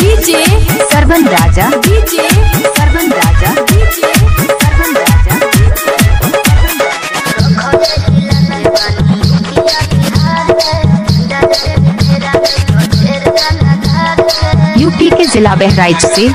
DJ Sarvan Raja DJ Sarvan Raja DJ के जिला बहराइच से।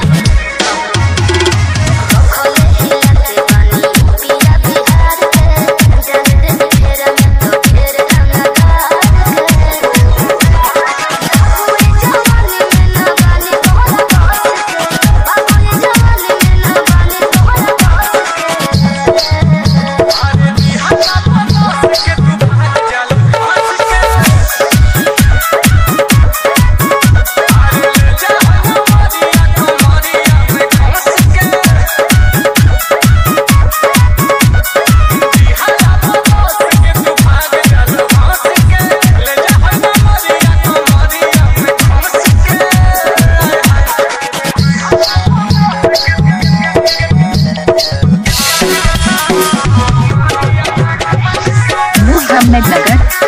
Ahmednagar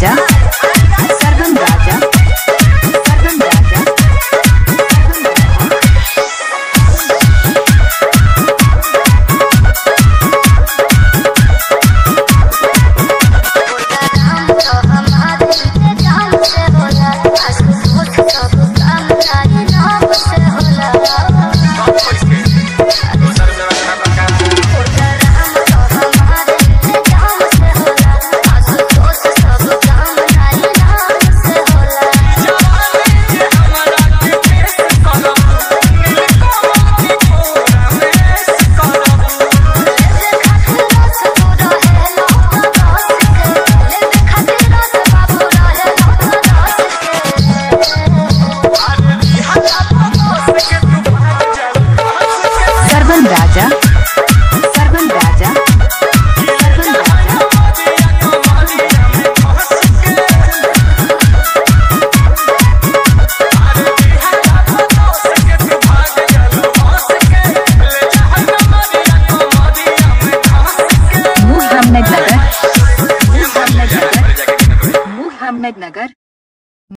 맞아?